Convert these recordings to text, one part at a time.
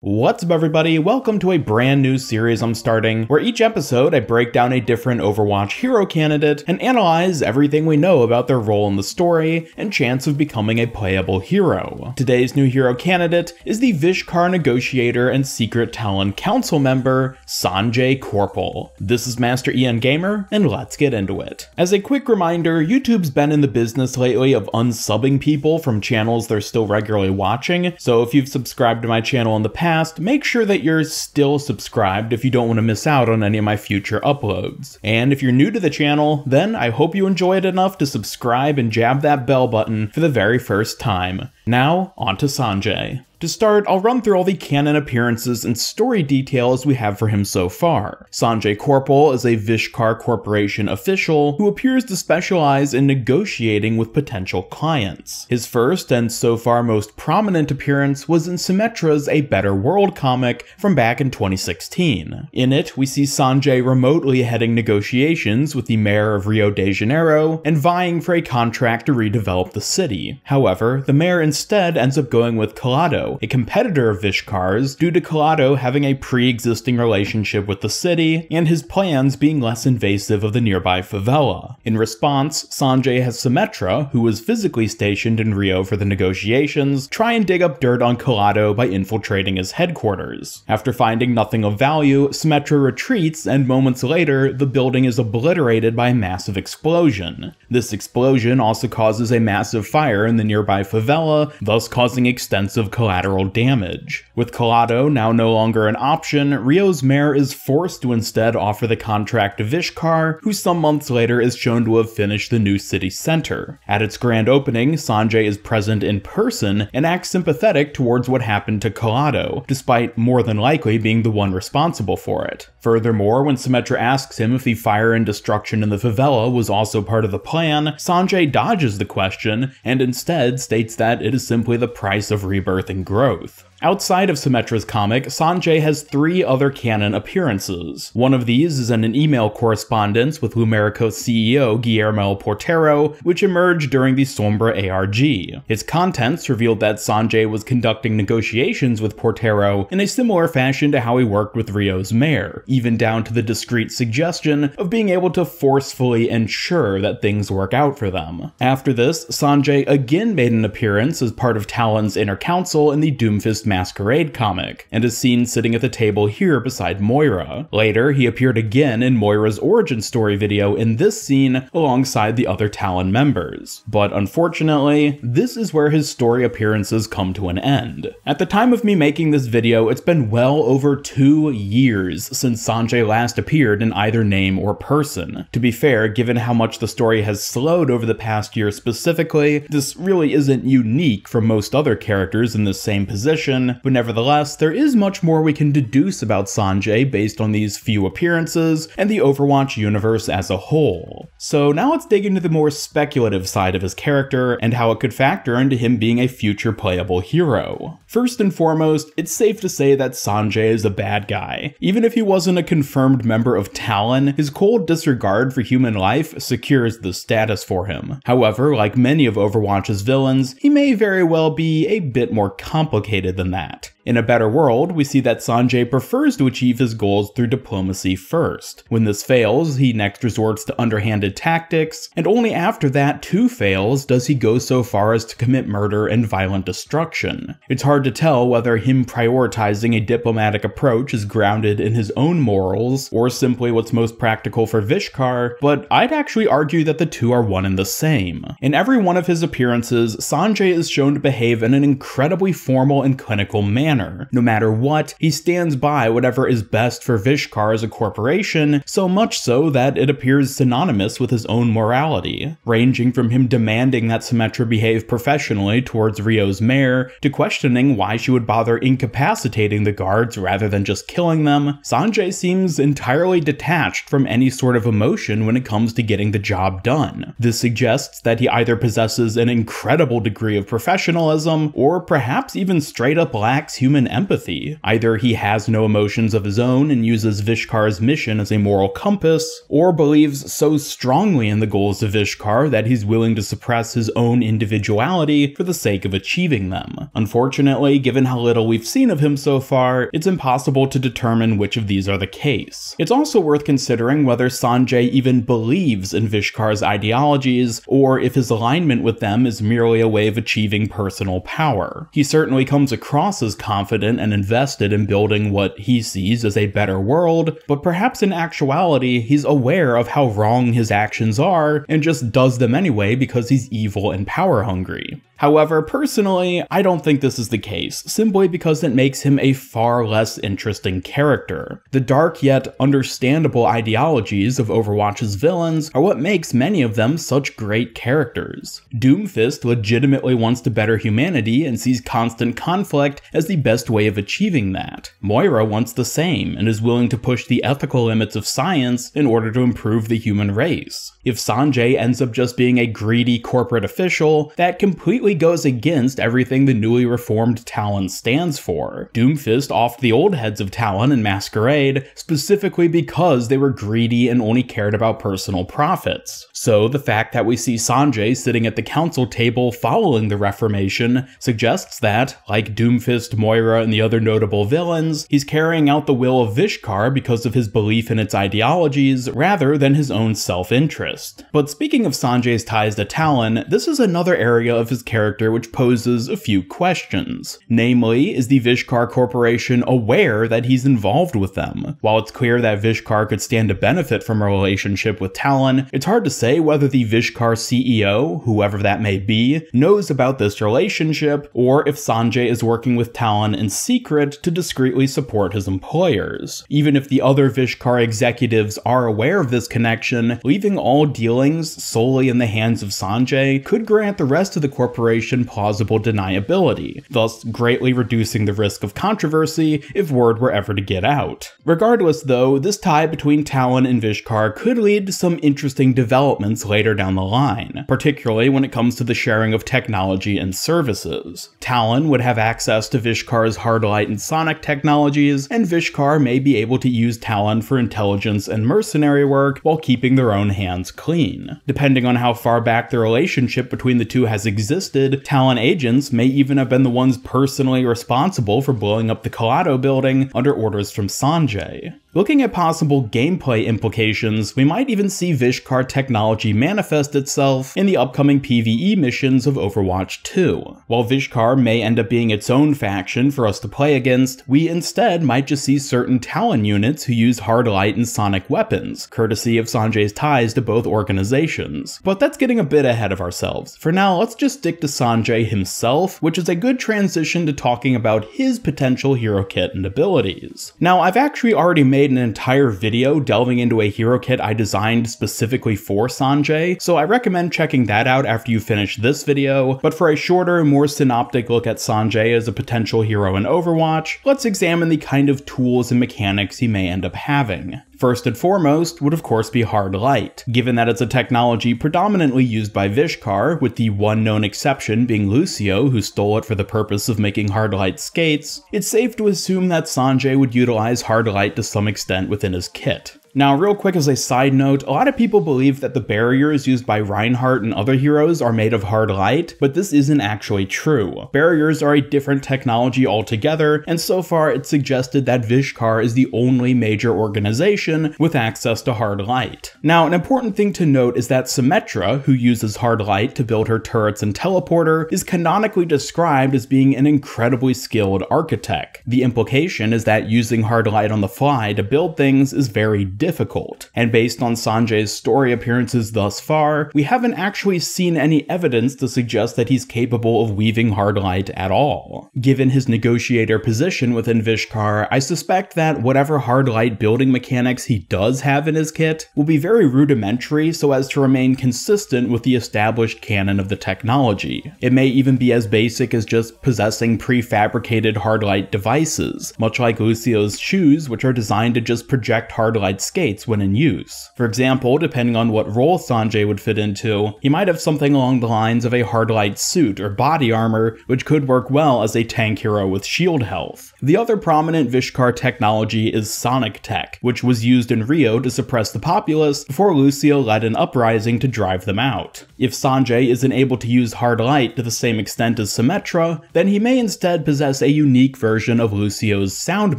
What's up, everybody? Welcome to a brand new series I'm starting, where each episode I break down a different Overwatch hero candidate and analyze everything we know about their role in the story and chance of becoming a playable hero. Today's new hero candidate is the Vishkar negotiator and secret Talon council member, Sanjay Korpal. This is Master Ian Gamer, and let's get into it. As a quick reminder, YouTube's been in the business lately of unsubbing people from channels they're still regularly watching, so if you've subscribed to my channel in the past, make sure that you're still subscribed if you don't want to miss out on any of my future uploads. And if you're new to the channel, then I hope you enjoy it enough to subscribe and jab that bell button for the very first time. Now, on to Sanjay. To start, I'll run through all the canon appearances and story details we have for him so far. Sanjay Korpal is a Vishkar Corporation official who appears to specialize in negotiating with potential clients. His first and so far most prominent appearance was in Symmetra's A Better World comic from back in 2016. In it, we see Sanjay remotely heading negotiations with the mayor of Rio de Janeiro and vying for a contract to redevelop the city. However, the mayor instead ends up going with Colado, a competitor of Vishkar's, due to Colado having a pre-existing relationship with the city and his plans being less invasive of the nearby favela. In response, Sanjay has Symmetra, who was physically stationed in Rio for the negotiations, try and dig up dirt on Colado by infiltrating his headquarters. After finding nothing of value, Symmetra retreats and moments later, the building is obliterated by a massive explosion. This explosion also causes a massive fire in the nearby favela, thus causing extensive collateral damage. With Colado now no longer an option, Rio's mayor is forced to instead offer the contract to Vishkar, who some months later is shown to have finished the new city center. At its grand opening, Sanjay is present in person and acts sympathetic towards what happened to Colado, despite more than likely being the one responsible for it. Furthermore, when Symmetra asks him if the fire and destruction in the favela was also part of the plan, Sanjay dodges the question and instead states that it is simply the price of rebirth and growth. Outside of Symmetra's comic, Sanjay has three other canon appearances. One of these is in an email correspondence with Lumerico CEO Guillermo Portero, which emerged during the Sombra ARG. Its contents revealed that Sanjay was conducting negotiations with Portero in a similar fashion to how he worked with Rio's mayor, even down to the discreet suggestion of being able to forcefully ensure that things work out for them. After this, Sanjay again made an appearance as part of Talon's inner council in the Doomfist Masquerade comic, and is seen sitting at the table here beside Moira. Later, he appeared again in Moira's origin story video in this scene alongside the other Talon members. But unfortunately, this is where his story appearances come to an end. At the time of me making this video, it's been well over two years since Sanjay last appeared in either name or person. To be fair, given how much the story has slowed over the past year specifically, this really isn't unique from most other characters in the same position but nevertheless, there is much more we can deduce about Sanjay based on these few appearances and the Overwatch universe as a whole. So now let's dig into the more speculative side of his character and how it could factor into him being a future playable hero. First and foremost, it's safe to say that Sanjay is a bad guy. Even if he wasn't a confirmed member of Talon, his cold disregard for human life secures the status for him. However, like many of Overwatch's villains, he may very well be a bit more complicated than than that. In a better world, we see that Sanjay prefers to achieve his goals through diplomacy first. When this fails, he next resorts to underhanded tactics, and only after that too fails does he go so far as to commit murder and violent destruction. It's hard to tell whether him prioritizing a diplomatic approach is grounded in his own morals, or simply what's most practical for Vishkar, but I'd actually argue that the two are one and the same. In every one of his appearances, Sanjay is shown to behave in an incredibly formal and clinical manner manner. No matter what, he stands by whatever is best for Vishkar as a corporation, so much so that it appears synonymous with his own morality, ranging from him demanding that Symmetra behave professionally towards Rio's mayor, to questioning why she would bother incapacitating the guards rather than just killing them. Sanjay seems entirely detached from any sort of emotion when it comes to getting the job done. This suggests that he either possesses an incredible degree of professionalism, or perhaps even straight up lacks human empathy. Either he has no emotions of his own and uses Vishkar's mission as a moral compass, or believes so strongly in the goals of Vishkar that he's willing to suppress his own individuality for the sake of achieving them. Unfortunately, given how little we've seen of him so far, it's impossible to determine which of these are the case. It's also worth considering whether Sanjay even believes in Vishkar's ideologies, or if his alignment with them is merely a way of achieving personal power. He certainly comes across as confident and invested in building what he sees as a better world, but perhaps in actuality, he's aware of how wrong his actions are and just does them anyway because he's evil and power hungry. However, personally, I don't think this is the case, simply because it makes him a far less interesting character. The dark yet understandable ideologies of Overwatch's villains are what makes many of them such great characters. Doomfist legitimately wants to better humanity and sees constant conflict as the best way of achieving that. Moira wants the same and is willing to push the ethical limits of science in order to improve the human race. If Sanjay ends up just being a greedy corporate official, that completely goes against everything the newly reformed Talon stands for. Doomfist offed the old heads of Talon and Masquerade specifically because they were greedy and only cared about personal profits. So the fact that we see Sanjay sitting at the council table following the Reformation suggests that, like Doomfist, Moira, and the other notable villains, he's carrying out the will of Vishkar because of his belief in its ideologies rather than his own self-interest. But speaking of Sanjay's ties to Talon, this is another area of his character character which poses a few questions. Namely, is the Vishkar Corporation aware that he's involved with them? While it's clear that Vishkar could stand to benefit from a relationship with Talon, it's hard to say whether the Vishkar CEO, whoever that may be, knows about this relationship, or if Sanjay is working with Talon in secret to discreetly support his employers. Even if the other Vishkar executives are aware of this connection, leaving all dealings solely in the hands of Sanjay could grant the rest of the corporation plausible deniability, thus greatly reducing the risk of controversy if word were ever to get out. Regardless, though, this tie between Talon and Vishkar could lead to some interesting developments later down the line, particularly when it comes to the sharing of technology and services. Talon would have access to Vishkar's hardlight and sonic technologies, and Vishkar may be able to use Talon for intelligence and mercenary work while keeping their own hands clean. Depending on how far back the relationship between the two has existed, Talon agents may even have been the ones personally responsible for blowing up the Colado building under orders from Sanjay. Looking at possible gameplay implications, we might even see Vishkar technology manifest itself in the upcoming PvE missions of Overwatch 2. While Vishkar may end up being its own faction for us to play against, we instead might just see certain Talon units who use hard light and sonic weapons, courtesy of Sanjay's ties to both organizations. But that's getting a bit ahead of ourselves. For now, let's just stick to Sanjay himself, which is a good transition to talking about his potential hero kit and abilities. Now, I've actually already made made an entire video delving into a hero kit I designed specifically for Sanjay, so I recommend checking that out after you finish this video, but for a shorter, more synoptic look at Sanjay as a potential hero in Overwatch, let's examine the kind of tools and mechanics he may end up having. First and foremost would of course be hard light, given that it's a technology predominantly used by Vishkar, with the one known exception being Lucio who stole it for the purpose of making hard light skates, it's safe to assume that Sanjay would utilize hard light to some extent within his kit. Now, real quick as a side note, a lot of people believe that the barriers used by Reinhardt and other heroes are made of hard light, but this isn't actually true. Barriers are a different technology altogether, and so far it's suggested that Vishkar is the only major organization with access to hard light. Now, an important thing to note is that Symmetra, who uses hard light to build her turrets and teleporter, is canonically described as being an incredibly skilled architect. The implication is that using hard light on the fly to build things is very difficult difficult. And based on Sanjay's story appearances thus far, we haven't actually seen any evidence to suggest that he's capable of weaving hard light at all. Given his negotiator position within Vishkar, I suspect that whatever hard light building mechanics he does have in his kit will be very rudimentary so as to remain consistent with the established canon of the technology. It may even be as basic as just possessing prefabricated hard light devices, much like Lucio's shoes which are designed to just project hard light skates when in use. For example, depending on what role Sanjay would fit into, he might have something along the lines of a hard light suit or body armor, which could work well as a tank hero with shield health. The other prominent Vishkar technology is Sonic Tech, which was used in Rio to suppress the populace before Lucio led an uprising to drive them out. If Sanjay isn't able to use hard light to the same extent as Symmetra, then he may instead possess a unique version of Lucio's sound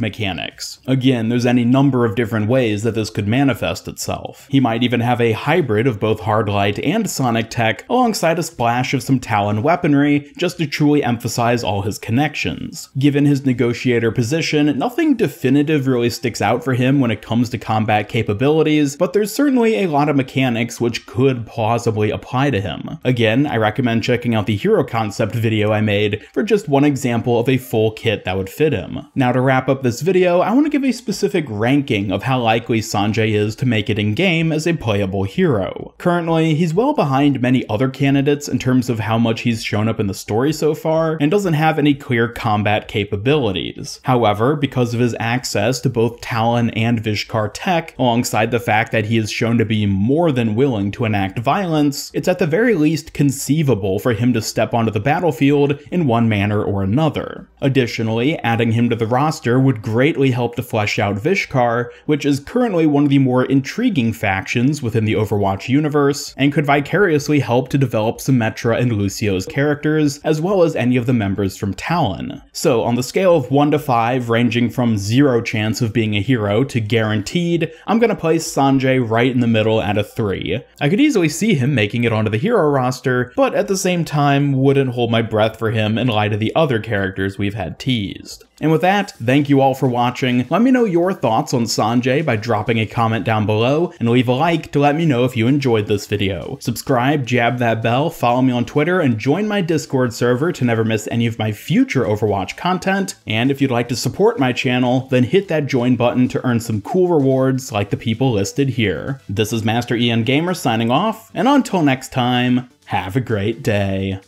mechanics. Again, there's any number of different ways that this could manifest itself. He might even have a hybrid of both hard light and sonic tech alongside a splash of some Talon weaponry just to truly emphasize all his connections. Given his negotiator position, nothing definitive really sticks out for him when it comes to combat capabilities, but there's certainly a lot of mechanics which could plausibly apply to him. Again, I recommend checking out the hero concept video I made for just one example of a full kit that would fit him. Now to wrap up this video, I want to give a specific ranking of how likely Sanjay is to make it in-game as a playable hero. Currently, he's well behind many other candidates in terms of how much he's shown up in the story so far, and doesn't have any clear combat capabilities. However, because of his access to both Talon and Vishkar tech, alongside the fact that he is shown to be more than willing to enact violence, it's at the very least conceivable for him to step onto the battlefield in one manner or another. Additionally, adding him to the roster would greatly help to flesh out Vishkar, which is currently one of the more intriguing factions within the Overwatch universe, and could vicariously help to develop Symmetra and Lucio's characters, as well as any of the members from Talon. So, on the scale of 1 to 5, ranging from zero chance of being a hero to guaranteed, I'm gonna place Sanjay right in the middle at a 3. I could easily see him making it onto the hero roster, but at the same time wouldn't hold my breath for him in light of the other characters we've had teased. And with that, thank you all for watching. Let me know your thoughts on Sanjay by dropping a comment down below, and leave a like to let me know if you enjoyed this video. Subscribe, jab that bell, follow me on Twitter, and join my Discord server to never miss any of my future Overwatch content. And if you'd like to support my channel, then hit that join button to earn some cool rewards like the people listed here. This is Master Ian Gamer signing off, and until next time, have a great day.